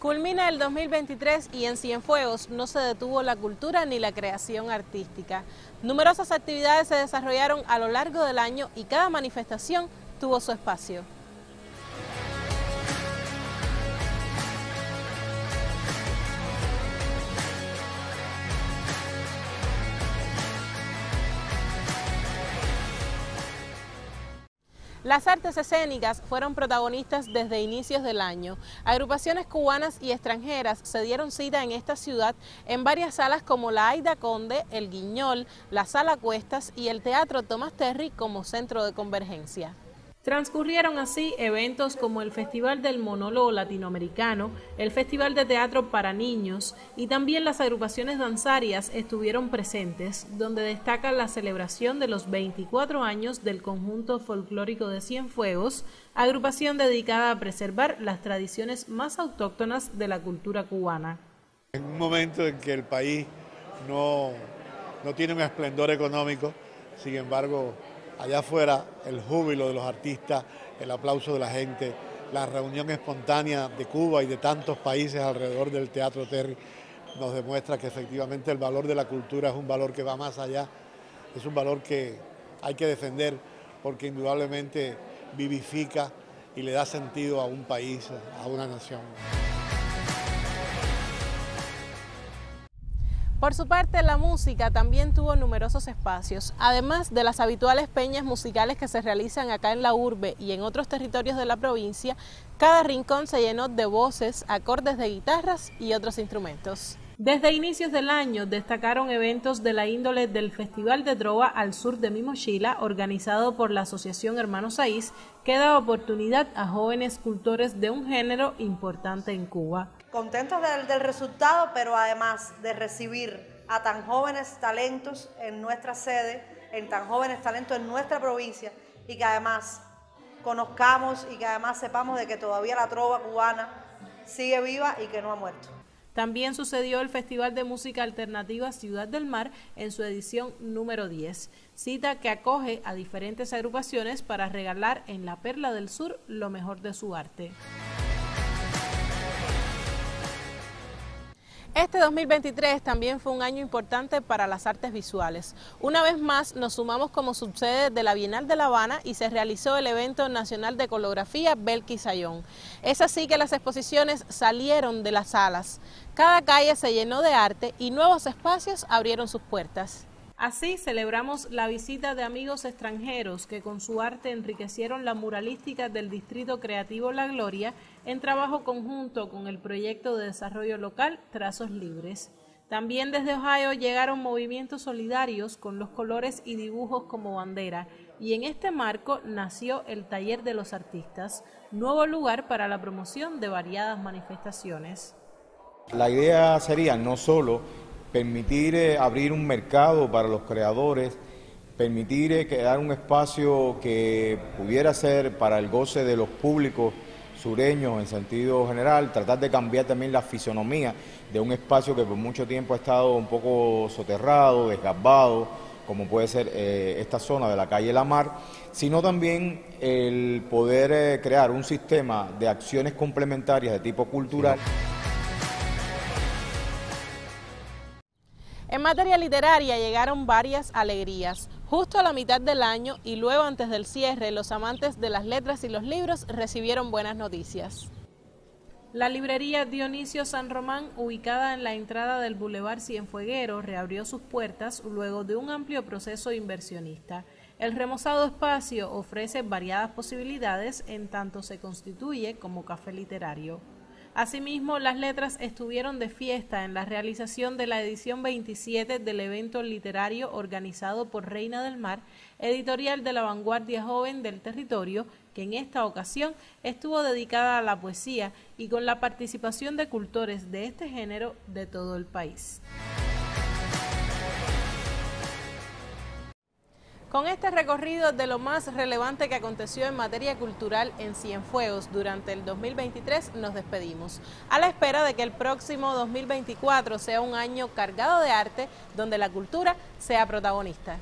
Culmina el 2023 y en Cienfuegos no se detuvo la cultura ni la creación artística. Numerosas actividades se desarrollaron a lo largo del año y cada manifestación tuvo su espacio. Las artes escénicas fueron protagonistas desde inicios del año. Agrupaciones cubanas y extranjeras se dieron cita en esta ciudad en varias salas como la Aida Conde, el Guiñol, la Sala Cuestas y el Teatro Tomás Terry como centro de convergencia. Transcurrieron así eventos como el Festival del Monólogo Latinoamericano, el Festival de Teatro para Niños y también las agrupaciones danzarias estuvieron presentes, donde destaca la celebración de los 24 años del conjunto folclórico de Cienfuegos, agrupación dedicada a preservar las tradiciones más autóctonas de la cultura cubana. En un momento en que el país no, no tiene un esplendor económico, sin embargo, allá afuera el júbilo de los artistas, el aplauso de la gente, la reunión espontánea de Cuba y de tantos países alrededor del Teatro Terry nos demuestra que efectivamente el valor de la cultura es un valor que va más allá, es un valor que hay que defender porque indudablemente vivifica y le da sentido a un país, a una nación. Por su parte, la música también tuvo numerosos espacios. Además de las habituales peñas musicales que se realizan acá en la urbe y en otros territorios de la provincia, cada rincón se llenó de voces, acordes de guitarras y otros instrumentos. Desde inicios del año destacaron eventos de la índole del Festival de Trova al sur de mi mochila, organizado por la Asociación Hermanos Saiz, que da oportunidad a jóvenes cultores de un género importante en Cuba contentos del, resultado, pero además de recibir a tan jóvenes talentos en nuestra sede, en tan jóvenes talentos en nuestra provincia y que además conozcamos y que además sepamos de que todavía la trova cubana sigue viva y que no ha muerto. También sucedió el Festival de Música Alternativa Ciudad del Mar en su edición número 10, cita que acoge a diferentes agrupaciones para regalar en la Perla del Sur lo mejor de su arte. Este 2023 también fue un año importante para las artes visuales. Una vez más nos sumamos como subsede de la Bienal de La Habana y se realizó el evento nacional de colografía Belki Sayón. Es así que las exposiciones salieron de las salas. Cada calle se llenó de arte y nuevos espacios abrieron sus puertas. Así celebramos la visita de amigos extranjeros que con su arte enriquecieron la muralística del Distrito Creativo La Gloria en trabajo conjunto con el proyecto de desarrollo local Trazos Libres. También desde Ohio llegaron movimientos solidarios con los colores y dibujos como bandera y en este marco nació el Taller de los Artistas, nuevo lugar para la promoción de variadas manifestaciones. La idea sería no solo permitir eh, abrir un mercado para los creadores, permitir eh, crear un espacio que pudiera ser para el goce de los públicos sureños en sentido general, tratar de cambiar también la fisonomía de un espacio que por mucho tiempo ha estado un poco soterrado, desgarbado, como puede ser eh, esta zona de la calle La Mar, sino también el poder crear un sistema de acciones complementarias de tipo cultural. En materia literaria llegaron varias alegrías. Justo a la mitad del año y luego antes del cierre, los amantes de las letras y los libros recibieron buenas noticias. La librería Dionisio San Román, ubicada en la entrada del Boulevard Cienfueguero, reabrió sus puertas luego de un amplio proceso inversionista. El remozado espacio ofrece variadas posibilidades en tanto se constituye como café literario. Asimismo, las letras estuvieron de fiesta en la realización de la edición 27 del evento literario organizado por Reina del Mar, editorial de la vanguardia joven del territorio, que en esta ocasión estuvo dedicada a la poesía y con la participación de cultores de este género de todo el país. Con este recorrido de lo más relevante que aconteció en materia cultural en Cienfuegos durante el 2023, nos despedimos, a la espera de que el próximo 2024 sea un año cargado de arte donde la cultura sea protagonista.